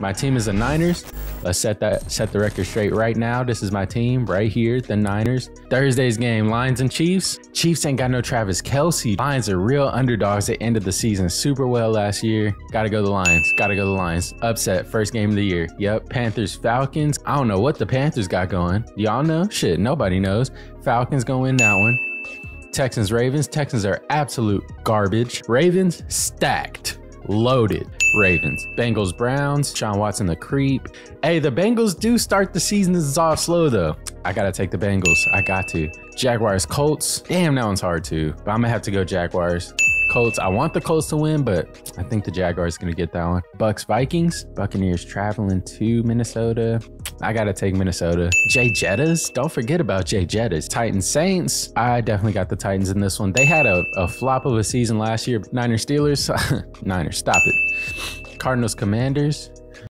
My team is the Niners. Let's set that set the record straight right now. This is my team right here, the Niners. Thursday's game, Lions and Chiefs. Chiefs ain't got no Travis Kelce. Lions are real underdogs at end of the season super well last year. Gotta go the Lions. Gotta go the Lions. Upset, first game of the year. Yep. Panthers, Falcons. I don't know what the Panthers got going. Y'all know? Shit, nobody knows. Falcons gonna win that one. Texans, Ravens. Texans are absolute garbage. Ravens, stacked loaded Ravens. Bengals, Browns, Sean Watson, the creep. Hey, the Bengals do start the season off slow though. I gotta take the Bengals. I got to. Jaguars, Colts. Damn, that one's hard too. But I'm gonna have to go Jaguars. Colts. I want the Colts to win, but I think the Jaguars gonna get that one. Bucks, Vikings. Buccaneers traveling to Minnesota. I gotta take Minnesota. Jay Jettas. Don't forget about Jay Jettas. Titans, Saints. I definitely got the Titans in this one. They had a, a flop of a season last year. Niners, Steelers. Niners. Stop it. Cardinals, Commanders.